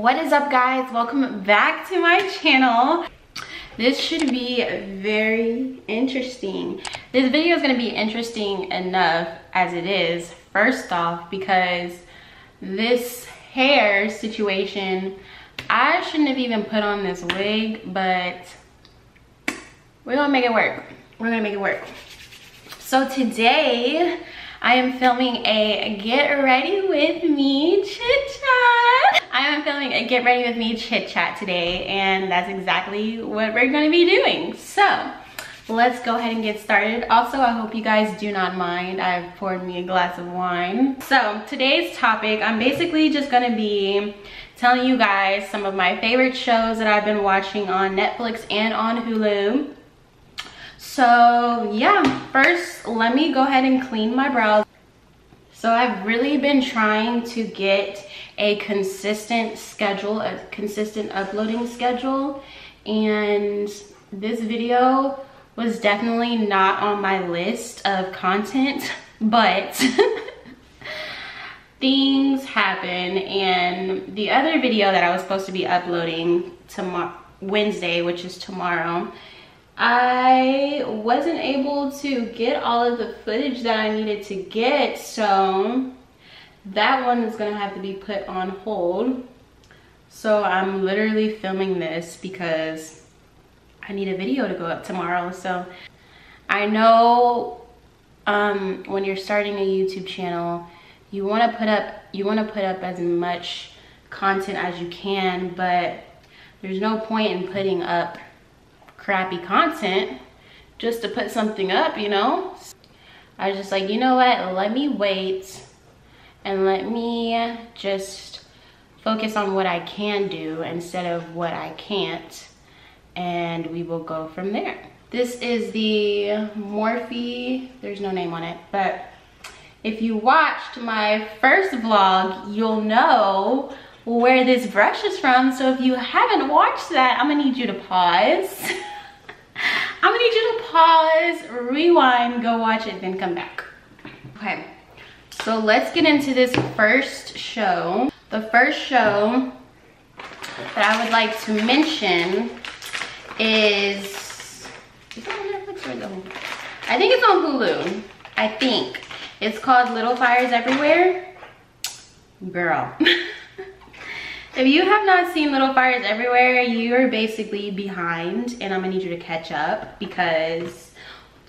what is up guys? Welcome back to my channel. This should be very interesting. This video is going to be interesting enough as it is first off because this hair situation i shouldn't have even put on this wig but we're gonna make it work. We're gonna make it work. So today I am filming a get ready with me chit chat. Filming a get ready with me chit chat today and that's exactly what we're gonna be doing. So let's go ahead and get started. Also, I hope you guys do not mind. I've poured me a glass of wine. So today's topic, I'm basically just gonna be telling you guys some of my favorite shows that I've been watching on Netflix and on Hulu so yeah first let me go ahead and clean my brows so i've really been trying to get a consistent schedule a consistent uploading schedule. And this video was definitely not on my list of content but things happen. And the other video that i was supposed to be uploading tomorrow wednesday which is tomorrow I wasn't able to get all of the footage that I needed to get, so that one is gonna have to be put on hold. So I'm literally filming this because I need a video to go up tomorrow. So I know um, when you're starting a YouTube channel, you wanna put up, you wanna put up as much content as you can, but there's no point in putting up crappy content just to put something up, you know? I was just like, you know what? Let me wait and let me just focus on what I can do instead of what I can't. And we will go from there. This is the Morphe, there's no name on it, but if you watched my first vlog, you'll know where this brush is from. So if you haven't watched that, I'm gonna need you to pause. I'm gonna need you to pause, rewind, go watch it, then come back. Okay, so let's get into this first show. The first show that I would like to mention is, is? I think it's on Hulu, I think. It's called Little Fires Everywhere. Girl. If you have not seen Little Fires Everywhere, you're basically behind and I'm gonna need you to catch up because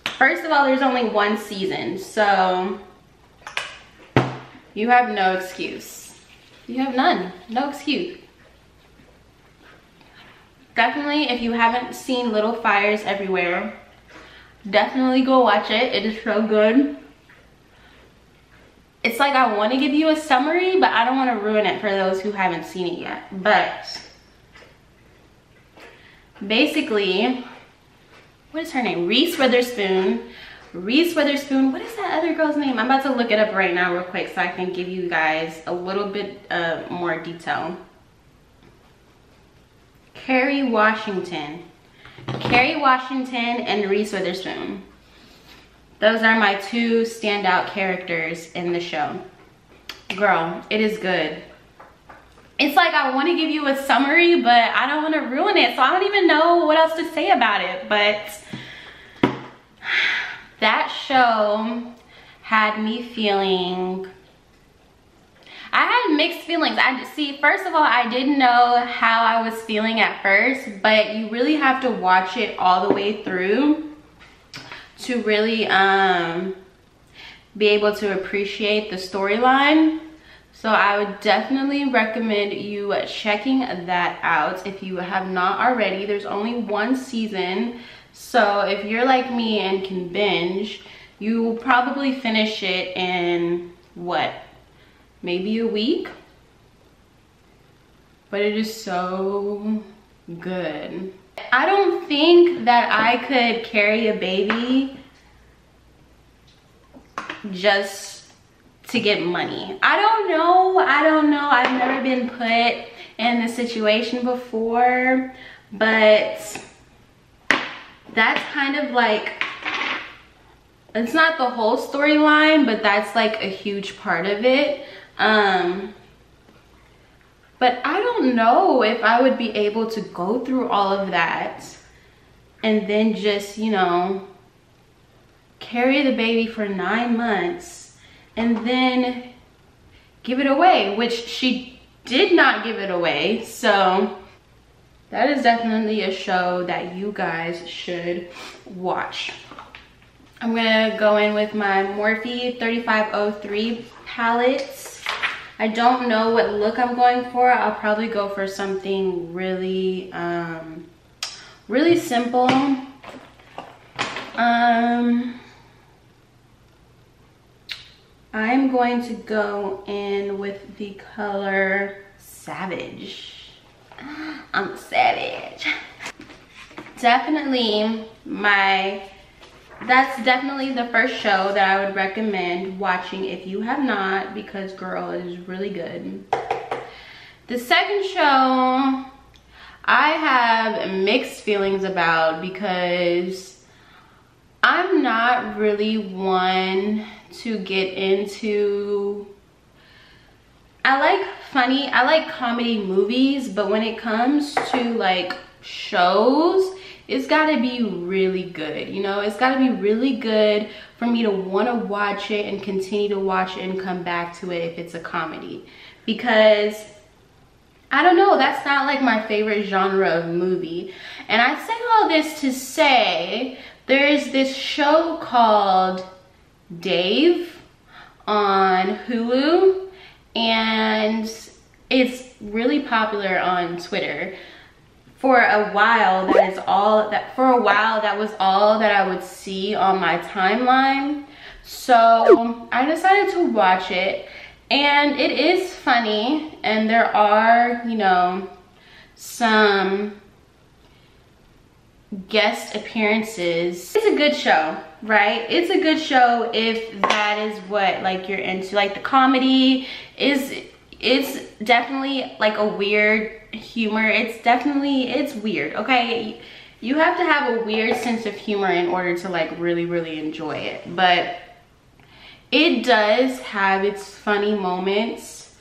first of all, there's only one season. So you have no excuse. You have none, no excuse. Definitely, if you haven't seen Little Fires Everywhere, definitely go watch it. It is so good it's like I want to give you a summary, but I don't want to ruin it for those who haven't seen it yet. But basically, what is her name? Reese Witherspoon. Reese Witherspoon, what is that other girl's name? I'm about to look it up right now real quick so I can give you guys a little bit uh, more detail. Kerry Washington. Kerry Washington and Reese Witherspoon. Those are my two standout characters in the show. Girl, it is good. It's like I want to give you a summary, but I don't want to ruin it. So I don't even know what else to say about it. But that show had me feeling I had mixed feelings. I see, first of all, I didn't know how I was feeling at first, but you really have to watch it all the way through to really um, be able to appreciate the storyline. So I would definitely recommend you checking that out if you have not already. There's only one season. So if you're like me and can binge, you will probably finish it in what? Maybe a week? But it is so good. I don't think that I could carry a baby just to get money. I don't know, I don't know. I've never been put in this situation before, but that's kind of like, it's not the whole storyline, but that's like a huge part of it. Um, But I don't know if I would be able to go through all of that and then just, you know, carry the baby for nine months and then give it away, which she did not give it away. So that is definitely a show that you guys should watch. I'm gonna go in with my Morphe 3503 palettes. I don't know what look I'm going for. I'll probably go for something really, um, really simple. Um, I'm going to go in with the color Savage. I'm savage. Definitely my, that's definitely the first show that I would recommend watching if you have not because girl, it is really good. The second show I have mixed feelings about because I'm not really one to get into I like funny, I like comedy movies, but when it comes to like shows, it's gotta be really good. You know, it's gotta be really good for me to wanna watch it and continue to watch it and come back to it if it's a comedy. Because I don't know, that's not like my favorite genre of movie. And I say all this to say, there's this show called Dave on Hulu and it's really popular on Twitter. For a while, that is all that for a while that was all that I would see on my timeline. So I decided to watch it and it is funny and there are, you know, some guest appearances. It's a good show, right? It's a good show if that is what like you're into. Like the comedy is it's definitely like a weird humor. It's definitely it's weird, okay? You have to have a weird sense of humor in order to like really really enjoy it. But it does have its funny moments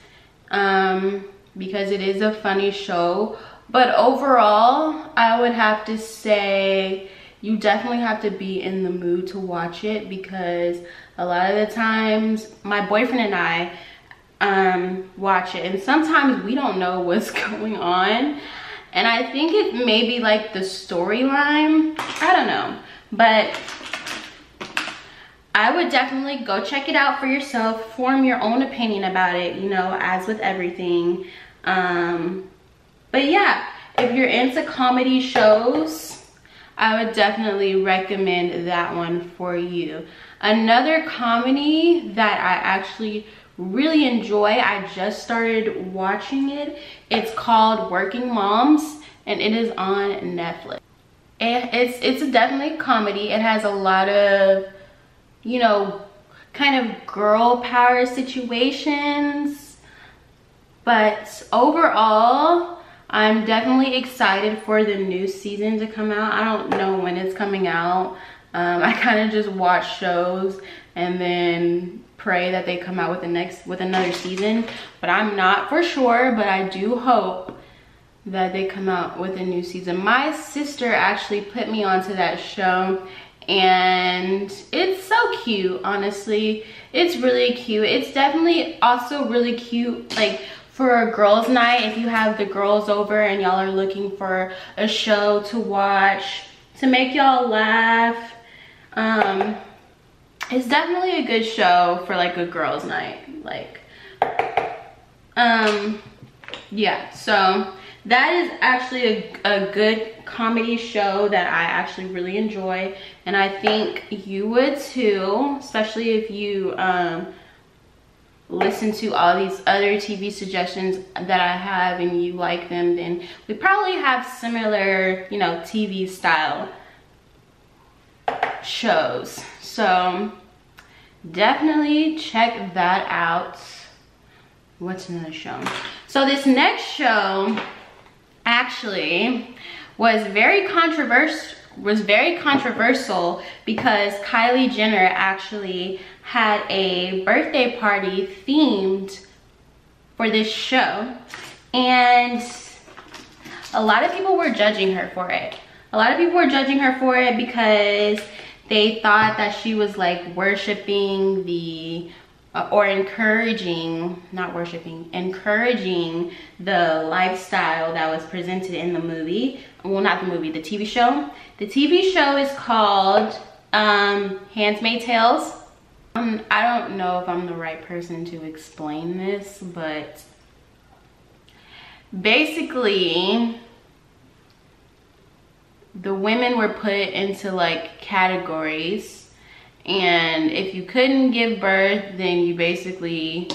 um because it is a funny show but overall, I would have to say you definitely have to be in the mood to watch it because a lot of the times my boyfriend and I um, watch it and sometimes we don't know what's going on. And I think it may be like the storyline. I don't know. But I would definitely go check it out for yourself. Form your own opinion about it, you know, as with everything. Um, but yeah, if you're into comedy shows, I would definitely recommend that one for you. Another comedy that I actually really enjoy, I just started watching it. It's called Working Moms and it is on Netflix. And it's, it's definitely comedy. It has a lot of, you know, kind of girl power situations. But overall, I'm definitely excited for the new season to come out. I don't know when it's coming out. Um, I kind of just watch shows and then pray that they come out with the next with another season. But I'm not for sure, but I do hope that they come out with a new season. My sister actually put me onto that show and it's so cute, honestly. It's really cute. It's definitely also really cute like for a girls night if you have the girls over and y'all are looking for a show to watch to make y'all laugh um it's definitely a good show for like a girls night like um yeah so that is actually a, a good comedy show that i actually really enjoy and i think you would too especially if you um listen to all these other TV suggestions that I have and you like them, then we probably have similar, you know, TV style shows. So definitely check that out. What's another show? So this next show actually was very controversial was very controversial because Kylie Jenner actually had a birthday party themed for this show And a lot of people were judging her for it. A lot of people were judging her for it because they thought that she was like worshiping the uh, or encouraging, not worshiping, encouraging the lifestyle that was presented in the movie. Well, not the movie, the TV show. The TV show is called um, Handmaid's Tales. Um, I don't know if I'm the right person to explain this, but basically, the women were put into like categories and if you couldn't give birth then you basically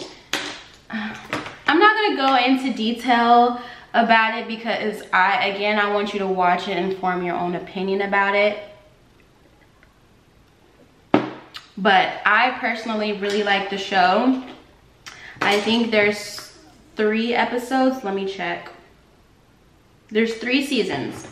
i'm not going to go into detail about it because i again i want you to watch it and form your own opinion about it. But i personally really like the show. I think there's three episodes. Let me check. There's three seasons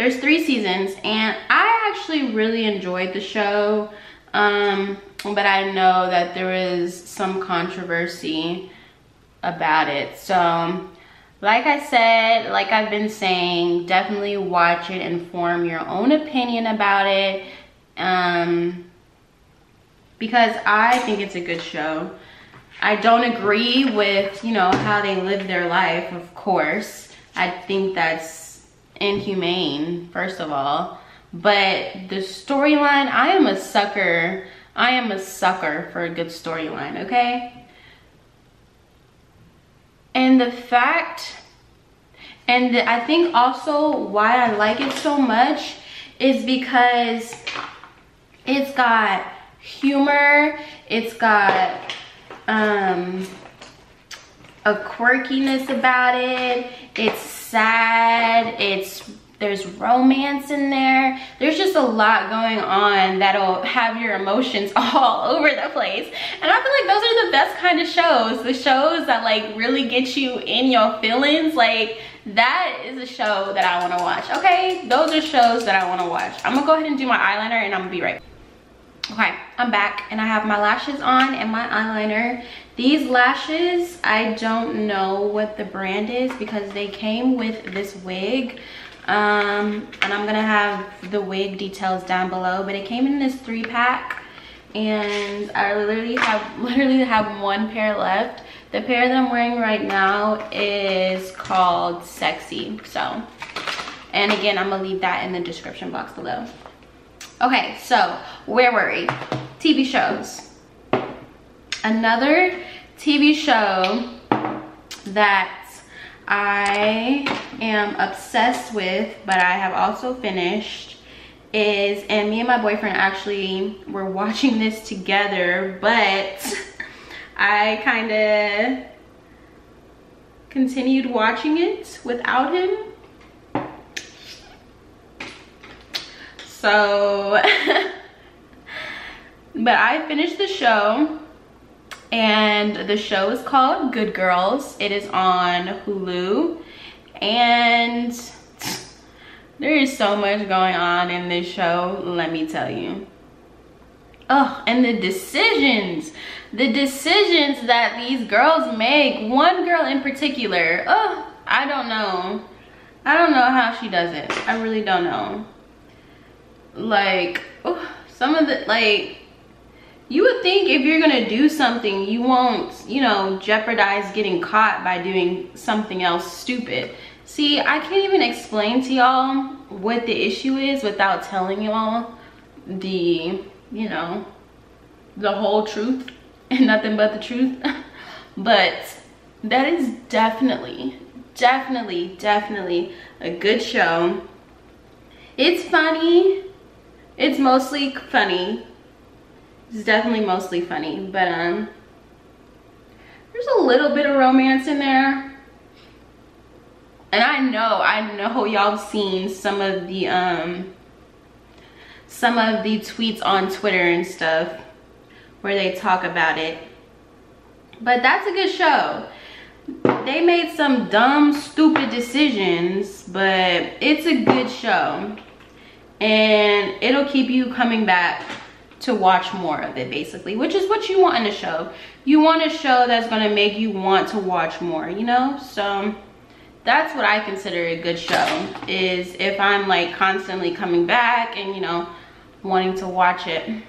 there's three seasons and i actually really enjoyed the show um, but i know that there is some controversy about it. So like i said like i've been saying definitely watch it and form your own opinion about it um, because i think it's a good show. I don't agree with you know how they live their life of course. I think that's inhumane, first of all. But the storyline, I am a sucker. I am a sucker for a good storyline, okay? And the fact, and I think also why I like it so much is because it's got humor, it's got um, a quirkiness about it, it's sad. It's there's romance in there. There's just a lot going on that'll have your emotions all over the place. And i feel like those are the best kind of shows. The shows that like really get you in your feelings. Like that is a show that i want to watch okay? Those are shows that i want to watch. I'm gonna go ahead and do my eyeliner and i'm gonna be right okay i'm back and i have my lashes on and my eyeliner these lashes, I don't know what the brand is because they came with this wig. Um, and I'm gonna have the wig details down below, but it came in this three pack and I literally have literally have one pair left. The pair that I'm wearing right now is called Sexy. So, and again, I'm gonna leave that in the description box below. Okay, so where were we? TV shows. Another TV show that I am obsessed with, but I have also finished is, and me and my boyfriend actually were watching this together, but I kind of continued watching it without him. So, but I finished the show and the show is called Good Girls. It is on Hulu and there is so much going on in this show, let me tell you. Oh, and the decisions, the decisions that these girls make, one girl in particular, oh, I don't know. I don't know how she does it. I really don't know. Like, oh, some of the, like, you would think if you're gonna do something, you won't, you know, jeopardize getting caught by doing something else stupid. See, I can't even explain to y'all what the issue is without telling y'all the, you know, the whole truth and nothing but the truth. but that is definitely, definitely, definitely a good show. It's funny. It's mostly funny it's definitely mostly funny, but um, there's a little bit of romance in there. And I know, I know y'all have seen some of the um, some of the tweets on Twitter and stuff where they talk about it. But that's a good show. They made some dumb, stupid decisions, but it's a good show. And it'll keep you coming back to watch more of it basically, which is what you want in a show. You want a show that's gonna make you want to watch more, you know? So that's what I consider a good show is if I'm like constantly coming back and you know, wanting to watch it.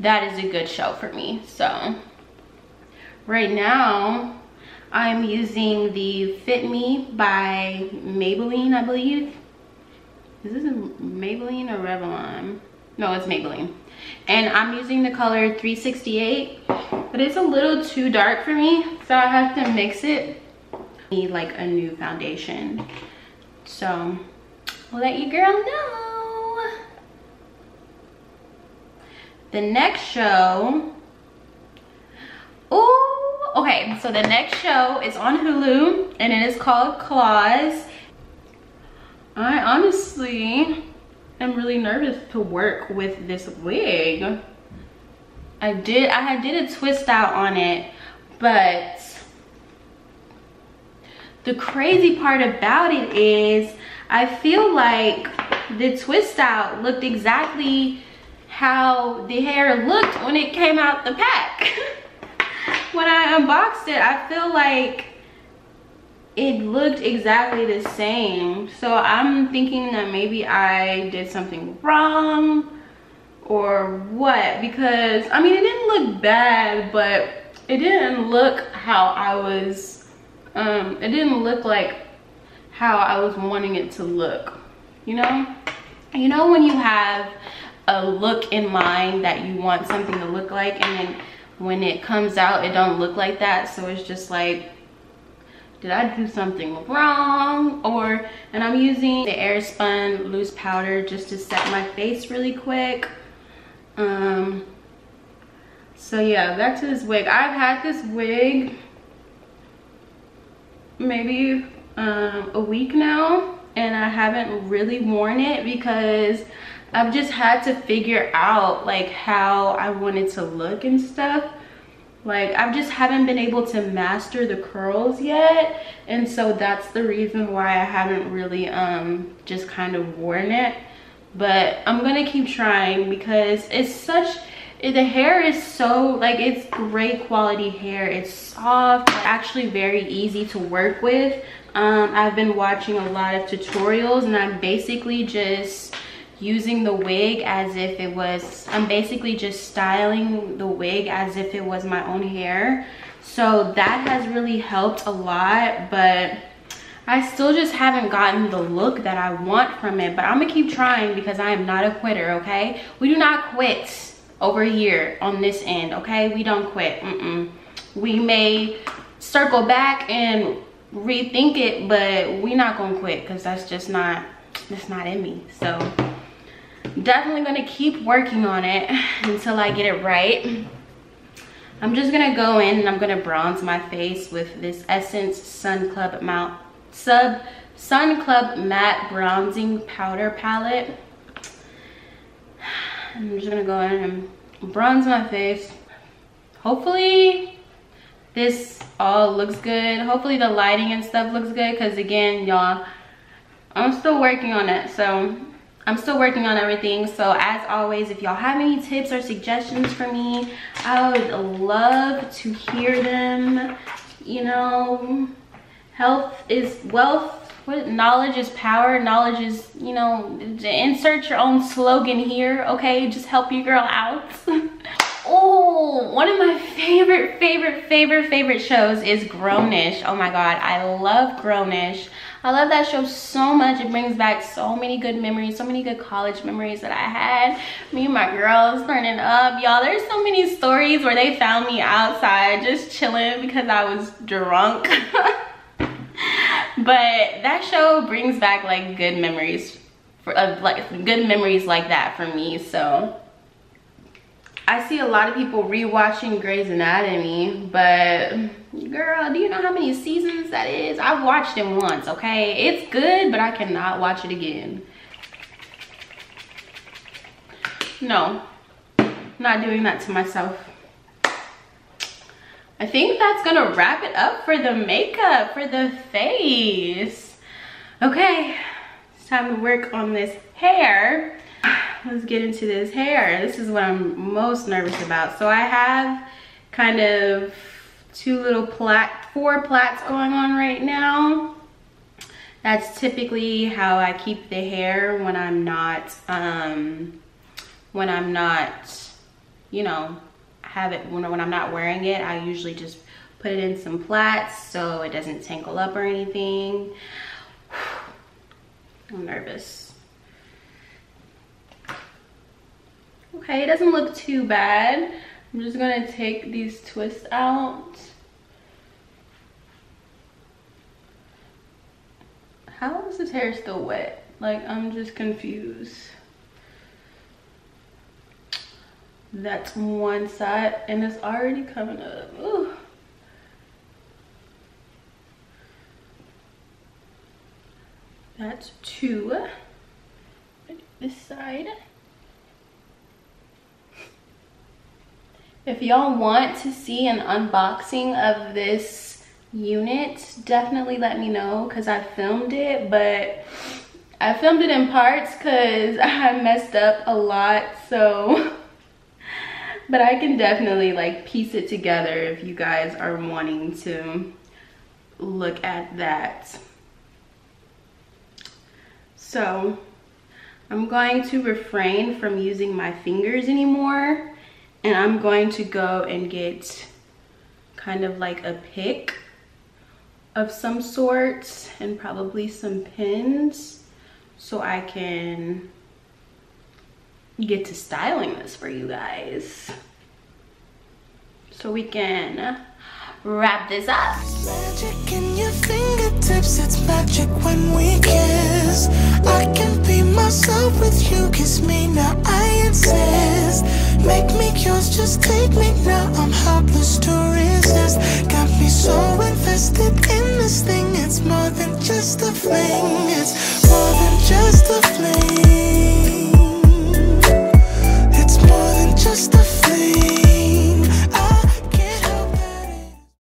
That is a good show for me. So right now I'm using the Fit Me by Maybelline, I believe. Is this Maybelline or Revlon? No, it's Maybelline. And I'm using the color 368, but it's a little too dark for me, so I have to mix it. Need like a new foundation. So, I'll let you girl know. The next show, oh, okay, so the next show is on Hulu and it is called Claws. I honestly am really nervous to work with this wig. I did, I did a twist out on it, but the crazy part about it is I feel like the twist out looked exactly how the hair looked when it came out the pack. when I unboxed it, I feel like it looked exactly the same. So I'm thinking that maybe I did something wrong or what because I mean it didn't look bad but it didn't look how I was um it didn't look like how I was wanting it to look you know you know when you have a look in mind that you want something to look like and then when it comes out it don't look like that so it's just like did I do something wrong? Or and I'm using the airspun loose powder just to set my face really quick. Um so yeah back to this wig. I've had this wig maybe um, a week now and I haven't really worn it because I've just had to figure out like how I wanted to look and stuff like I just haven't been able to master the curls yet and so that's the reason why I haven't really um just kind of worn it. But I'm gonna keep trying because it's such the hair is so like it's great quality hair. It's soft actually very easy to work with. Um, I've been watching a lot of tutorials and I'm basically just using the wig as if it was i'm basically just styling the wig as if it was my own hair. So that has really helped a lot but i still just haven't gotten the look that i want from it. But i'm gonna keep trying because i am not a quitter okay? We do not quit over here on this end okay? We don't quit mm -mm. we may circle back and rethink it but we not gonna quit because that's just not that's not in me so definitely gonna keep working on it until I get it right. I'm just gonna go in and I'm gonna bronze my face with this Essence Sun Club Mount Sub Sun Club Matte Bronzing Powder Palette. I'm just gonna go in and bronze my face. Hopefully this all looks good. Hopefully the lighting and stuff looks good because again, y'all, I'm still working on it. So I'm still working on everything. So as always, if y'all have any tips or suggestions for me, I would love to hear them. You know, health is wealth. What knowledge is power. Knowledge is, you know, insert your own slogan here, okay? Just help your girl out. oh, one of my favorite, favorite, favorite, favorite shows is Grownish. Oh my God, I love Grownish. I love that show so much. It brings back so many good memories, so many good college memories that I had. Me and my girls turning up. Y'all, there's so many stories where they found me outside just chilling because I was drunk. but that show brings back like good memories for uh, like good memories like that for me. So I see a lot of people rewatching Grey's Anatomy, but girl, do you know how many seasons that is? I've watched it once, okay? It's good, but I cannot watch it again. No, not doing that to myself. I think that's gonna wrap it up for the makeup, for the face. Okay, it's time to work on this hair. let's get into this hair. This is what I'm most nervous about. So I have kind of two little plait, four plaits going on right now. That's typically how I keep the hair when I'm not, um, when I'm not, you know, have it, when, when I'm not wearing it, I usually just put it in some plaits so it doesn't tangle up or anything. I'm nervous. Okay, it doesn't look too bad. I'm just gonna take these twists out. How is this hair still wet? Like, I'm just confused. That's one side and it's already coming up. Ooh. That's two. This side. If y'all want to see an unboxing of this unit, definitely let me know because I filmed it, but I filmed it in parts because I messed up a lot, so, but I can definitely like piece it together if you guys are wanting to look at that. So, I'm going to refrain from using my fingers anymore and I'm going to go and get kind of like a pick of some sort and probably some pins so I can get to styling this for you guys. So we can wrap this up. Magic in your fingertips, it's magic when we kiss. I can be myself with you, kiss me now, I insist. Make me yours, just take me now. I'm helpless to resist. Got me so invested in this thing. It's more than just a fling. It's more than just a fling. It's more than just a fling.